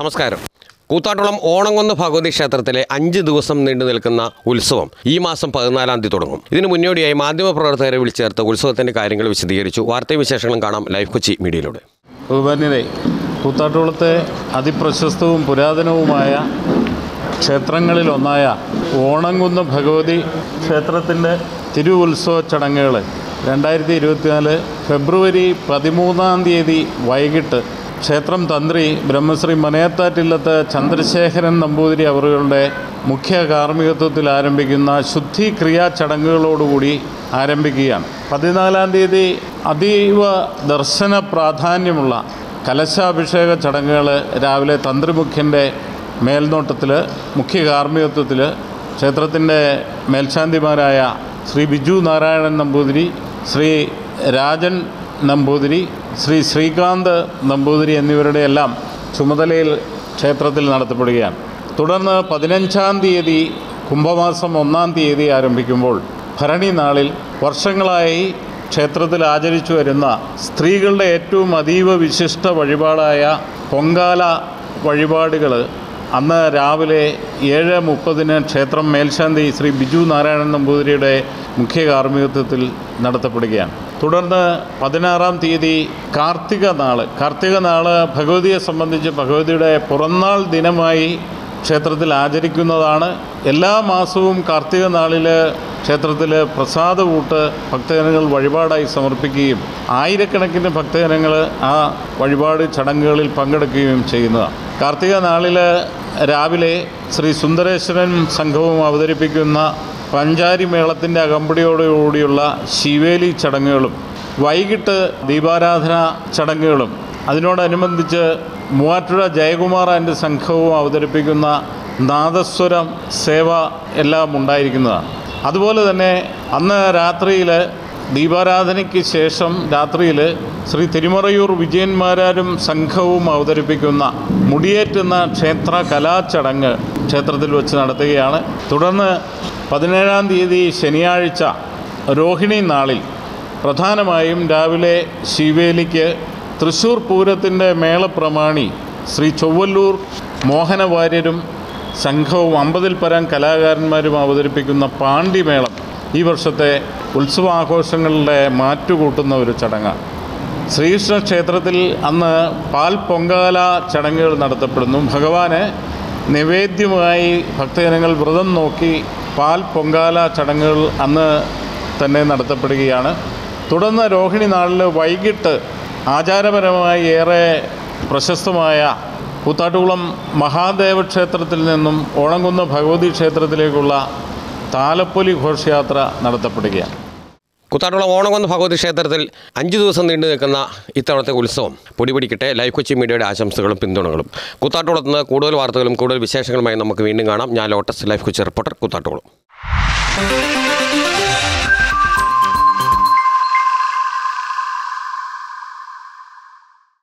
നമസ്കാരം. കൂത്താട്ടുളം ഓണംകുന്ന് ഭഗവതി ക്ഷേത്രത്തിലെ അഞ്ച് ദിവസം നീണ്ടു നിൽക്കുന്ന ഉത്സവം ഈ മാസം പതിനാലാം തീയതി തുടങ്ങും. ഇതിനു മുന്നോടിയായി മാധ്യമപ്രവർത്തകരെ വിളിച്ചു ചേർത്ത് ഉത്സവത്തിന്റെ കാര്യങ്ങൾ വിശദീകരിച്ചു. വാർത്തയും വിശേഷങ്ങളും കാണാം ലൈഫ് കൊച്ചി മീഡിയയിലൂടെ. ബഹുമാന്യരെ കൂത്താട്ടുകുളത്തെ അതിപ്രശസ്തവും പുരാതനവുമായ ക്ഷേത്രങ്ങളിലൊന്നായ ഓണംകുന്ന് ഭഗവതി ക്ഷേത്രത്തിന്റെ തിരു ഉത്സവ ചടങ്ങുകൾ രണ്ടായിരത്തി ഇരുപത്തിനാല് ഫെബ്രുവരി പതിമൂന്നാം തീയതി വൈകിട്ട് ക്ഷേത്രം തന്ത്രി ബ്രഹ്മശ്രീ മനയത്താറ്റില്ലത്ത് ചന്ദ്രശേഖരൻ നമ്പൂതിരി അവറുകളുടെ മുഖ്യ കാർമ്മികത്വത്തിൽ ആരംഭിക്കുന്ന ശുദ്ധിക്രിയാ ചടങ്ങുകളോടുകൂടി ആരംഭിക്കുകയാണ്. പതിനാലാം തീയതി അതീവ ദർശന പ്രാധാന്യമുള്ള കലശാഭിഷേക ചടങ്ങുകൾ രാവിലെ തന്ത്രിമുഖ്യന്റെ മേൽനോട്ടത്തിൽ മുഖ്യ കാർമ്മികത്വത്തിൽ ക്ഷേത്രത്തിന്റെ മേൽശാന്തിമാരായ ശ്രീ ബിജു നാരായണൻ നമ്പൂതിരി ശ്രീ രാജൻ നമ്പൂതിരി ശ്രീ ശ്രീകാന്ത് നമ്പൂതിരി എന്നിവരുടെ എല്ലാം ചുമതലയിൽ ക്ഷേത്രത്തിൽ നടത്തപ്പെടുകയാണ്. തുടർന്ന് പതിനഞ്ചാം തീയതി കുംഭമാസം ഒന്നാം തീയതി ആരംഭിക്കുമ്പോൾ ഭരണി നാളിൽ വർഷങ്ങളായി ക്ഷേത്രത്തിൽ ആചരിച്ചു വരുന്ന സ്ത്രീകളുടെ ഏറ്റവും അതീവ വിശിഷ്ട വഴിപാടായ പൊങ്കാല വഴിപാടുകൾ അന്ന് രാവിലെ ഏഴ് മുപ്പതിന് ക്ഷേത്രം മേൽശാന്തി ശ്രീ ബിജു നാരായണൻ നമ്പൂതിരിയുടെ മുഖ്യ കാർമ്മികത്വത്തിൽ നടത്തപ്പെടുകയാണ്. തുടർന്ന് പതിനാറാം തീയതി കാർത്തിക നാൾ കാർത്തിക നാൾ ഭഗവതിയെ സംബന്ധിച്ച് ഭഗവതിയുടെ പുറന്നാൾ ദിനമായി ക്ഷേത്രത്തിൽ ആചരിക്കുന്നതാണ്. എല്ലാ മാസവും കാർത്തിക നാളിൽ ക്ഷേത്രത്തിൽ പ്രസാദകൂട്ട് ഭക്തജനങ്ങൾ വഴിപാടായി സമർപ്പിക്കുകയും ആയിരക്കണക്കിന് ഭക്തജനങ്ങൾ ആ വഴിപാട് ചടങ്ങുകളിൽ പങ്കെടുക്കുകയും ചെയ്യുന്നതാണ്. കാർത്തിക നാളിൽ രാവിലെ ശ്രീ സുന്ദരേശ്വരൻ സംഘവും അവതരിപ്പിക്കുന്ന പഞ്ചാരി മേളത്തിന്റെ അകമ്പടിയോടുകൂടിയുള്ള ശിവേലി ചടങ്ങുകളും വൈകിട്ട് ദീപാരാധന ചടങ്ങുകളും. അതിനോടനുബന്ധിച്ച് മൂവാറ്റുഴ ജയകുമാർ ആൻഡ് സംഘവും അവതരിപ്പിക്കുന്ന നാദസ്വരം സേവ എല്ലാം ഉണ്ടായിരിക്കുന്നതാണ് അതുപോലെ തന്നെ അന്ന് രാത്രിയിൽ ദീപാരാധനയ്ക്ക് ശേഷം രാത്രിയിൽ ശ്രീ തിരുമറയൂർ വിജയന്മാരാരും സംഘവും അവതരിപ്പിക്കുന്ന മുടിയേറ്റുന്ന ക്ഷേത്ര കലാചടങ്ങ് ക്ഷേത്രത്തിൽ വെച്ച് നടത്തുകയാണ്. തുടർന്ന് പതിനേഴാം തീയതി ശനിയാഴ്ച രോഹിണി നാളിൽ പ്രധാനമായും രാവിലെ ശിവേലിക്ക് തൃശ്ശൂർ പൂരത്തിന്റെ മേളപ്രമാണി ശ്രീ ചൊവ്വല്ലൂർ മോഹനവാര്യരും സംഘവും അമ്പതിൽ പരം കലാകാരന്മാരും അവതരിപ്പിക്കുന്ന പാണ്ടിമേളം ഈ വർഷത്തെ ഉത്സവാഘോഷങ്ങളുടെ മാറ്റുകൂട്ടുന്ന ഒരു ചടങ്ങാണ് ശ്രീകൃഷ്ണ ക്ഷേത്രത്തിൽ അന്ന് പാൽ പൊങ്കാല ചടങ്ങുകൾ നടത്തപ്പെടുന്നു. ഭഗവാന് നിവേദ്യമായി ഭക്തജനങ്ങൾ വ്രതം നോക്കി പാൽ പൊങ്കാല ചടങ്ങുകൾ അന്ന് തന്നെ നടത്തപ്പെടുകയാണ്. തുടർന്ന് രോഹിണി നാളിൽ വൈകിട്ട് ആചാരപരമായി ഏറെ പ്രശസ്തമായ കൂത്താട്ടുകുളം മഹാദേവ ക്ഷേത്രത്തിൽ നിന്നും ഓണംകുന്ന് ഭഗവതി ക്ഷേത്രത്തിലേക്കുള്ള താലപ്പൊലി ഘോഷയാത്ര നടത്തപ്പെടുകയാണ്. കുത്താട്ടുള്ള ഓണകുന്ന് ഭഗവതി ക്ഷേത്രത്തിൽ അഞ്ച് ദിവസം നീണ്ടു നിൽക്കുന്ന ഇത്തവണത്തെ ഉത്സവം പൊടിപിടിക്കട്ടെ. ലൈവ് കൊച്ചി മീഡിയയുടെ ആശംസകളും പിന്തുണകളും. കൂത്താട്ടുളത്ത് നിന്ന് കൂടുതൽ വാർത്തകളും കൂടുതൽ വിശേഷങ്ങളുമായി നമുക്ക് വീണ്ടും കാണാം. ഞാൻ Lotus Life Kochi reporter Koothattukulam